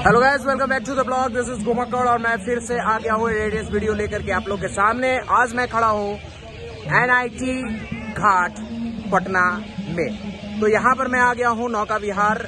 Hello guys welcome back to the blog this is Ghumakkad और मैं फिर से आ गया हूँ रेडियस वीडियो लेकर के आप लोग के सामने। आज मैं खड़ा हूँ एनआईटी घाट, पटना में। तो यहाँ पर मैं आ गया हूँ नौका विहार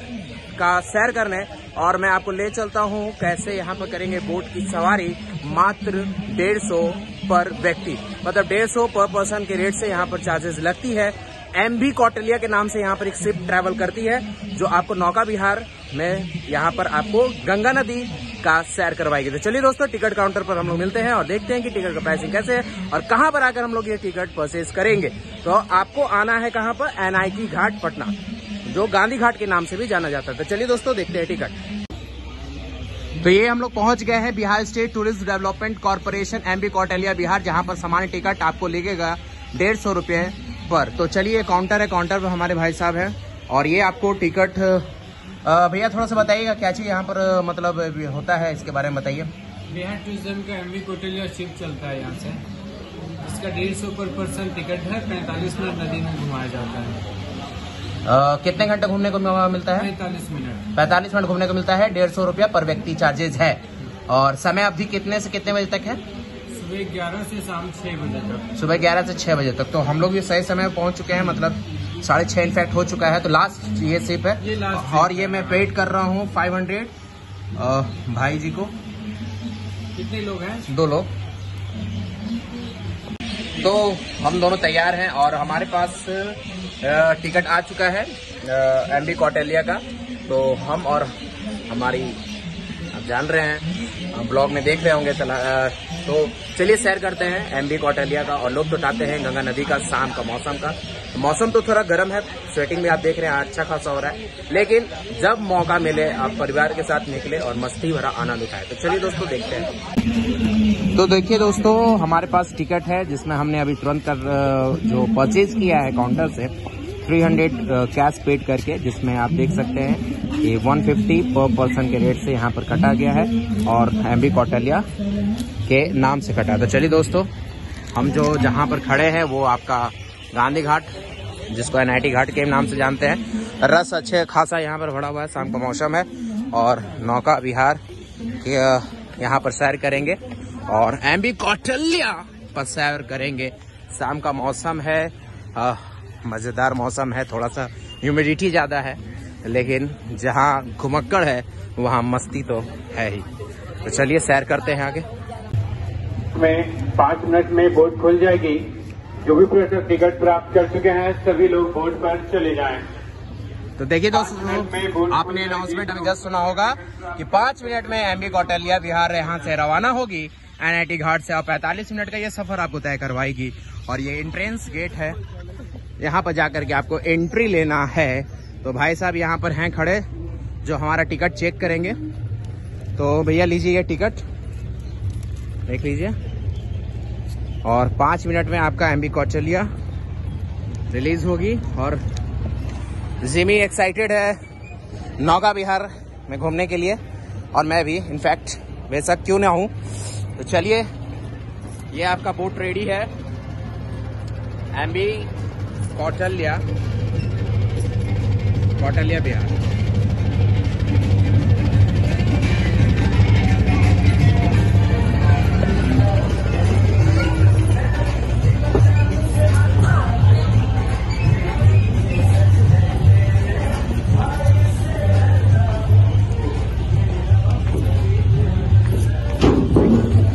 का सैर करने और मैं आपको ले चलता हूँ कैसे यहाँ पर करेंगे बोट की सवारी मात्र डेढ़ सौ पर व्यक्ति। मतलब डेढ़ सौ पर पर्सन के रेट से यहाँ पर चार्जेस लगती है। एम बी कौटलिया के नाम से यहाँ पर एक शिप ट्रैवल करती है, जो आपको नौका विहार में यहाँ पर आपको गंगा नदी का सैर करवाएगी। तो चलिए दोस्तों, टिकट काउंटर पर हम लोग मिलते हैं और देखते हैं कि टिकट का प्राइसिंग कैसे है और कहाँ पर आकर हम लोग ये टिकट परचेज करेंगे। तो आपको आना है कहाँ पर? एनआईटी घाट, पटना, जो गांधी घाट के नाम से भी जाना जाता है। तो चलिए दोस्तों, देखते हैं टिकट। तो ये हम लोग पहुँच गए हैं Bihar state tourist development corporation MV Kautilya Bihar, जहाँ पर सामान्य टिकट आपको लगेगा डेढ़ सौ रुपये पर। तो चलिए काउंटर है काउंटर पर हमारे भाई साहब हैं और ये आपको टिकट भैया थोड़ा सा बताइएगा क्या चीज़ यहाँ पर मतलब होता है इसके बारे में बताइए। बिहार टूरिज़्म का एमवी कोटेलिया शिप चलता है यहाँ से। इसका डेढ़ सौ पर पर्सन टिकट है पैंतालीस मिनट नदी में घुमाया जाता है। अ, कितने घंटे घूमने को मिलता है? पैंतालीस मिनट। पैंतालीस मिनट घूमने को मिलता है डेढ़ सौ रुपया पर व्यक्ति चार्जेज है। और समय अवधि कितने से कितने बजे तक है? सुबह ग्यारह से शाम छह बजे तक। सुबह ग्यारह से छह बजे तक। तो हम लोग भी सही समय पहुँच चुके हैं मतलब साढ़े छह इनफैक्ट हो चुका है। तो लास्ट ये सिप है। ये लास्ट और ये मैं पेड कर रहा हूँ फाइव हंड्रेड भाई जी को। कितने लोग हैं? दो लोग। तो हम दोनों तैयार हैं और हमारे पास टिकट आ चुका है एम बी कौटेलिया का। तो हम और हमारी आप जान रहे हैं ब्लॉग में देख रहे होंगे तो चलिए सैर करते हैं एम बी कौटेलिया का, और लोग तो उठाते हैं गंगा नदी का, शाम का मौसम का। मौसम तो थोड़ा गर्म है स्वेटिंग भी आप देख रहे हैं अच्छा खासा हो रहा है। लेकिन जब मौका मिले, आप परिवार के साथ निकले और मस्ती भरा आनंद उठाए। तो चलिए दोस्तों, देखते हैं। तो देखिए दोस्तों, हमारे पास टिकट है, जिसमें हमने अभी तुरंत कर जो परचेज किया है काउंटर से 300 कैश पेड करके, जिसमें आप देख सकते हैं कि 150 पर पर्सन के रेट से यहाँ पर कटा गया है, और एम बी कौटलिया के नाम से कटा। तो चलिए दोस्तों, हम जो जहाँ पर खड़े हैं, वो आपका गांधी घाट, जिसको एनआईटी घाट के नाम से जानते हैं। रस अच्छे, खासा यहाँ पर भरा हुआ है, शाम का मौसम है। और नौका विहार के यहाँ पर सैर करेंगे। और एम बी कौटल्या पर सैर करेंगे। शाम का मौसम है मज़ेदार मौसम है थोड़ा सा ह्यूमिडिटी ज़्यादा है। लेकिन जहाँ घुमक्कड़ है, वहाँ मस्ती तो है ही। तो चलिए सैर करते हैं आगे। में पाँच मिनट में बोट खुल जाएगी। जो भी पर्यटक टिकट प्राप्त कर चुके हैं सभी लोग बोट पर चले जाएँ। तो देखिए दोस्तों आपने अनाउंसमेंट अभी जस्ट सुना होगा कि पाँच मिनट में एमबी कौटलिया बिहार यहाँ से रवाना होगी। एनआईटी घाट से और 45 मिनट का ये सफ़र आपको तय करवाएगी। और ये एंट्रेंस गेट है। यहाँ पर जाकर के आपको एंट्री लेना है। तो भाई साहब यहाँ पर हैं खड़े जो हमारा टिकट चेक करेंगे। तो भैया लीजिए ये टिकट देख लीजिए। और पाँच मिनट में आपका एमबी कौटलिया रिलीज़ होगी और जिमी एक्साइटेड है नौगा बिहार में घूमने के लिए। और मैं भी इनफैक्ट वैसा क्यों ना हूँ। तो चलिए, ये आपका बोट रेडी है। एमबी कौटल्या कौटल्या बिहार।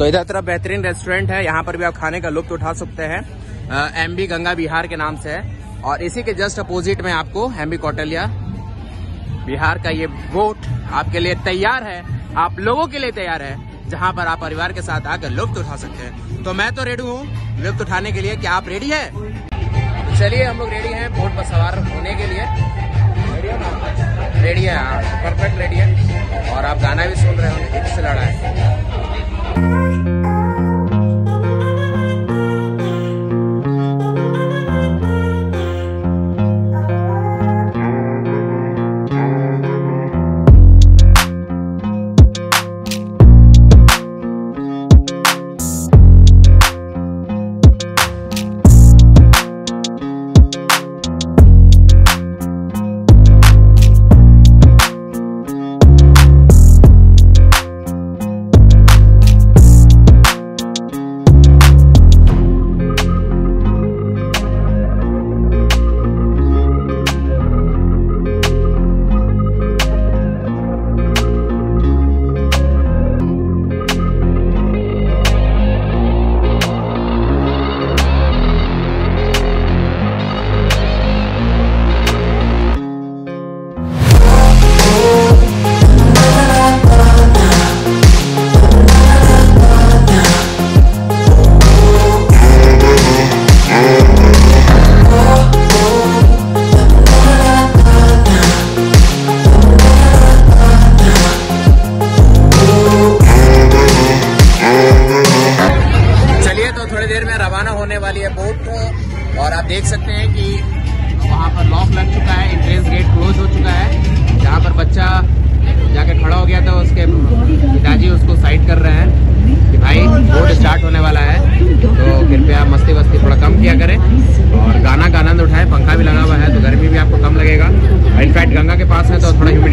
इधर तरफ़ बेहतरीन रेस्टोरेंट है। यहाँ पर भी आप खाने का लुत्फ उठा सकते हैं। एम बी गंगा बिहार के नाम से है। और इसी के जस्ट अपोजिट में आपको एम बी कौटलिया बिहार का ये बोट आपके लिए तैयार है। आप लोगों के लिए तैयार है, जहाँ पर आप परिवार के साथ आकर लुत्फ उठा सकते हैं। तो मैं तो रेडी हूँ लुत्फ उठाने के लिए। क्या आप रेडी है? तो चलिए, हम लोग रेडी हैं बोट पर सवार होने के लिए। रेडी है है हाँ परफेक्ट रेडी है। और आप गाना भी सुन रहे होंगे किससे लड़ा है होने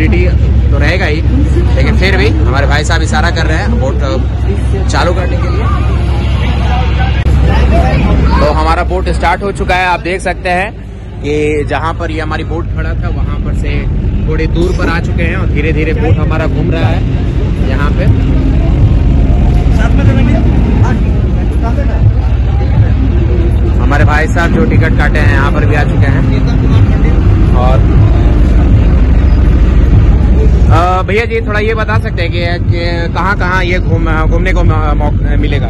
है तो रहेगा ही, लेकिन फिर भी हमारे भाई साहब इशारा कर रहे हैं बोट चालू करने के लिए। तो हमारा बोट स्टार्ट हो चुका है, आप देख सकते हैं कि जहाँ पर ये हमारी बोट खड़ा था, वहाँ पर से थोड़ी दूर पर आ चुके हैं और धीरे धीरे बोट हमारा घूम रहा है, यहाँ पे। हमारे भाई साहब जो टिकट काटे हैं, यहाँ पर भी आ चुके हैं। और भैया जी थोड़ा ये बता सकते हैं कि, कहाँ कहाँ ये घूम घूमने को मिलेगा?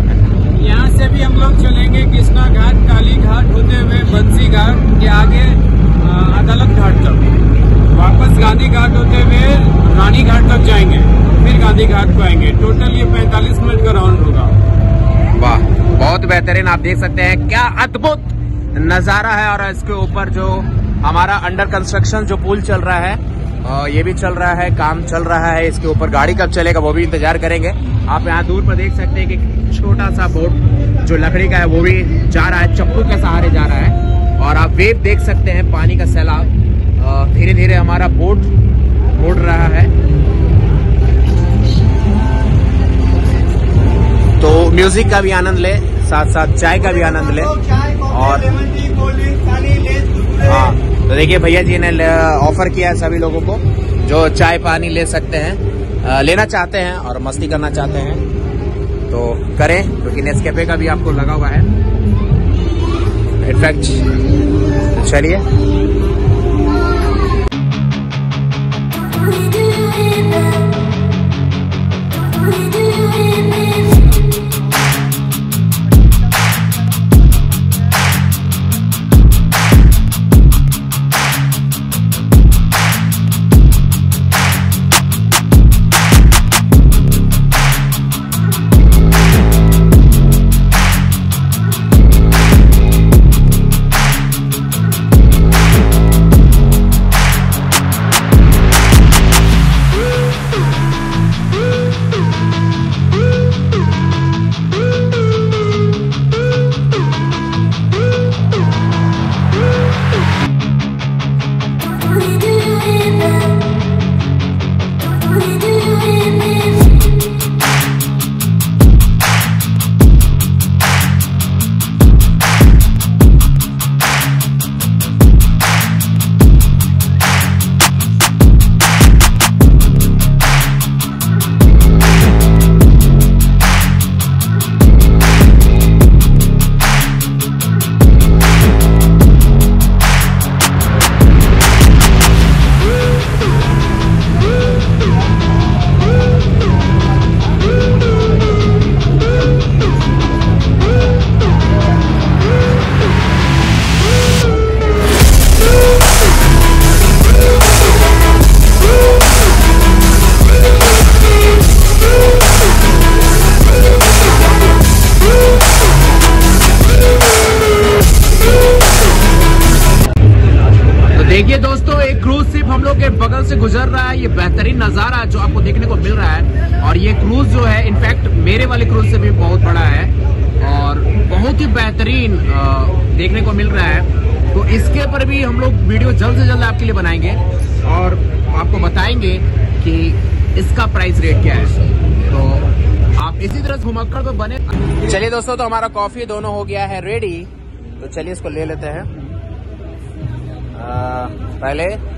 यहाँ से भी हम लोग चलेंगे कृष्णा घाट काली घाट होते हुए बंसी घाट के आगे अदालत घाट तक। वापस गांधी घाट होते हुए रानी घाट तक जाएँगे। फिर गांधी घाट को आएँगे। टोटल ये 45 मिनट का राउंड होगा। वाह बहुत बेहतरीन। आप देख सकते हैं क्या अद्भुत नज़ारा है और इसके ऊपर जो हमारा अंडर कंस्ट्रक्शन जो पुल चल रहा है ये भी चल रहा है काम चल रहा है इसके ऊपर गाड़ी कब चलेगा वो भी इंतज़ार करेंगे। आप यहाँ दूर पर देख सकते हैं कि छोटा सा बोट जो लकड़ी का है वो भी जा रहा है चप्पू के सहारे जा रहा है। और आप वेव देख सकते हैं पानी का सैलाब। धीरे धीरे हमारा बोट उड़ रहा है। तो म्यूज़िक का भी आनंद ले साथ साथ चाय का भी आनंद ले। और हाँ। तो देखिए भैया जी ने ऑफ़र किया है सभी लोगों को, जो चाय पानी ले सकते हैं। लेना चाहते हैं और मस्ती करना चाहते हैं। तो करें, क्योंकि तो नेस्केफे का भी आपको लगा हुआ है। इनफैक्ट चलिए। हम लोग के बगल से गुजर रहा है ये बेहतरीन नज़ारा जो आपको देखने को मिल रहा है। और ये क्रूज जो है इनफैक्ट मेरे वाले क्रूज से भी बहुत बड़ा है। और बहुत ही बेहतरीन देखने को मिल रहा है। तो इसके ऊपर भी हम लोग वीडियो जल्द से जल्द आपके लिए बनाएँगे। और आपको बताएँगे कि इसका प्राइस रेट क्या है। तो आप इसी तरह घुमक्कड़ पे बने। चलिए दोस्तों तो हमारा कॉफ़ी दोनों हो गया है रेडी तो चलिए इसको ले लेते हैं। आ, पहले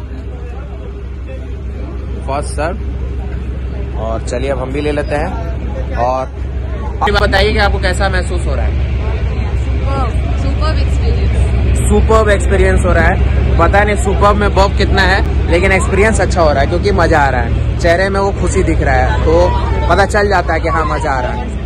फ़र्स्ट सर्व और चलिए अब हम भी ले लेते हैं। और आप बताइए कि आपको कैसा महसूस हो रहा है? सुपर एक्सपीरियंस सुपर एक्सपीरियंस हो रहा है। पता नहीं सुपर में बॉब कितना है लेकिन एक्सपीरियंस अच्छा हो रहा है क्योंकि मज़ा आ रहा है। चेहरे में वो खुशी दिख रहा है तो पता चल जाता है कि हाँ मज़ा आ रहा है।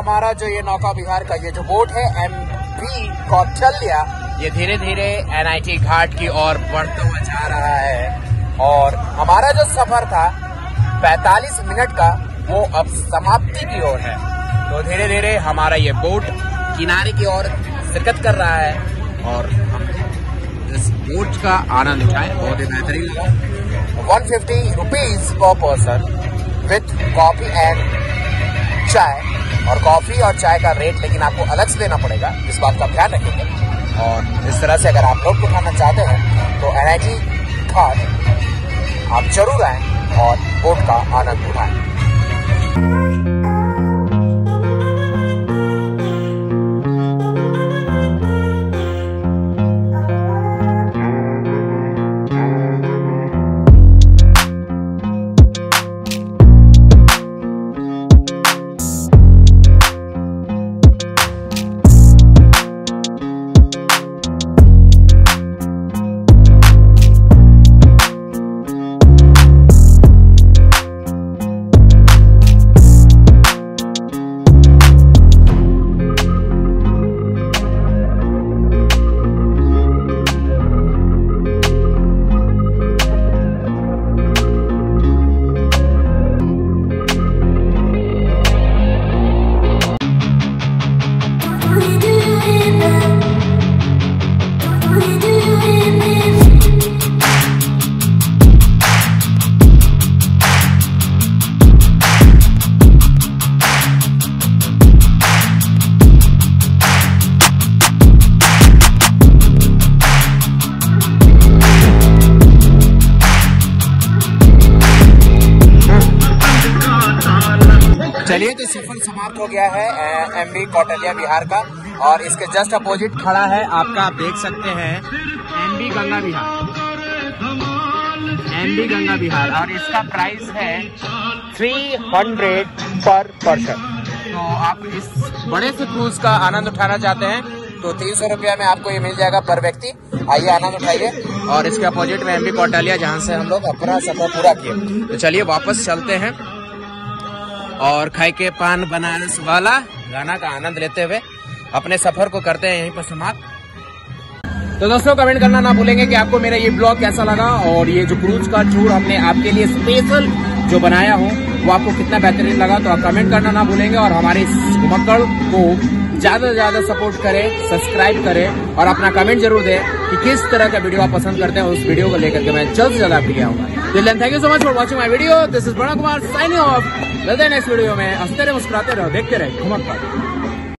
हमारा जो ये नौका विहार का ये जो बोट है एम बी कौशल्या ये धीरे धीरे एनआईटी घाट की ओर बढ़ते हुए जा रहा है। और हमारा जो सफ़र था 45 मिनट का, वो अब समाप्ति की ओर है। तो धीरे धीरे हमारा ये बोट किनारे की ओर शिरकत कर रहा है और हम इस बोट का आनंद उठाएँ, बहुत ही बेहतरीन one fifty rupees per person with coffee and chai और कॉफ़ी और चाय का रेट लेकिन आपको अलग से देना पड़ेगा, इस बात का ध्यान रखेंगे। और इस तरह से अगर आप लोग उठाना चाहते हैं तो एनर्जी घाट आप ज़रूर आए और बोट का आनंद उठाएँ। सफ़र समाप्त हो गया है एम बी कौटलिया बिहार का। और इसके जस्ट अपोजिट खड़ा है, आपका आप देख सकते हैं M V Ganga Bihar M V Ganga Bihar और इसका प्राइस है थ्री हंड्रेड पर पर्सन तो आप इस बड़े से क्रूज का आनंद उठाना चाहते हैं तो तीन सौ रुपया में आपको ये मिल जाएगा पर व्यक्ति। आइए, आनंद उठाइए। और इसके अपोजिट में एम बी कौटालिया, जहाँ से हम लोग अपना सफ़र पूरा किए। तो चलिए, वापस चलते हैं। और खाई के पान बनारस वाला गाना का आनंद लेते हुए अपने सफ़र को करते हैं यहीं पर समाप्त। तो दोस्तों, कमेंट करना ना भूलेंगे कि आपको मेरा ये ब्लॉग कैसा लगा और ये जो क्रूज का टूर हमने आपके लिए स्पेशल जो बनाया हो, वो आपको कितना बेहतरीन लगा तो आप कमेंट करना ना भूलेंगे और हमारे घुमक्कड़ को ज़्यादा से ज़्यादा सपोर्ट करें सब्सक्राइब करें और अपना कमेंट ज़रूर दें कि किस तरह का वीडियो आप पसंद करते हैं उस वीडियो को लेकर के मैं जल्द से जल्द आपके लिए आऊँगा। Thank you so much for watching my video this is बड़ा Kumar signing off next video में। हँसते रहे, मुस्कुराते रहो, देखते रहे। घुमक्कड़